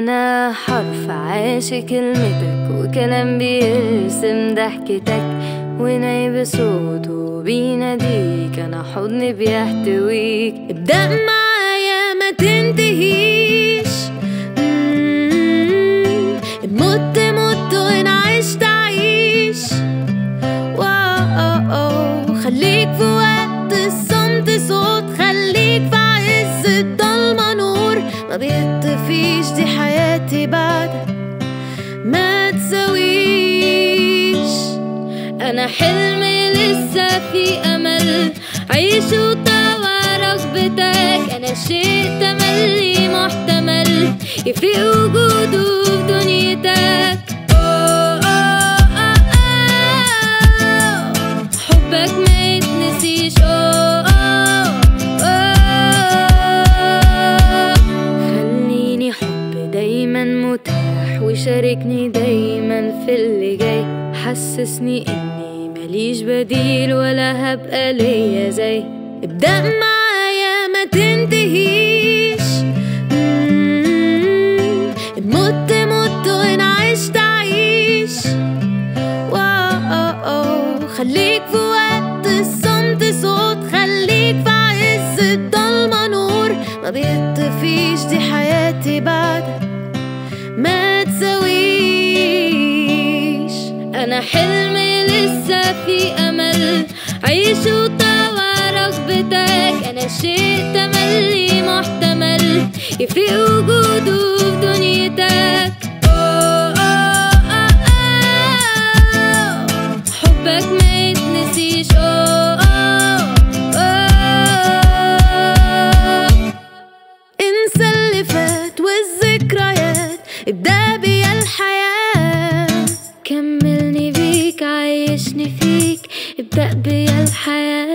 أنا حرف عاشق كلمتك وكلام بيرسم ضحكتك وناي بصوته بيناديك. أنا حضني بيحتويك. ابدأ معايا ما تنتهيش. مت مت وإن عشت عيش. خليك في ما بيطفيش دي حياتي بعد ما تسويش. أنا حلمي لسه في أمل عيش وطوع رغبتك. أنا شيء تملي محتمل يفرق وجوده متاح وشاركني دايما في اللي جاي. حسسني إني ماليش بديل ولا هبقى ليا زي. ابدأ معايا ما تنتهيش. مت مت وإن عشت عيش. خليك في وقت الصمت صوت خليك في عز الضلمة نور. ما بيطفيش دي حياتي بعد ما أنا حلمي لسه في أمل. عيش وطوى رغبتك أنا شيء تملي محتمل. يفيق وجوده في دنيتك. أوه أوه أوه. حبك ما يتنسيش. إنسى اللي فات والذكريات. ابدأ بيا الحياة. كمل. ابدأ بيا الحياة.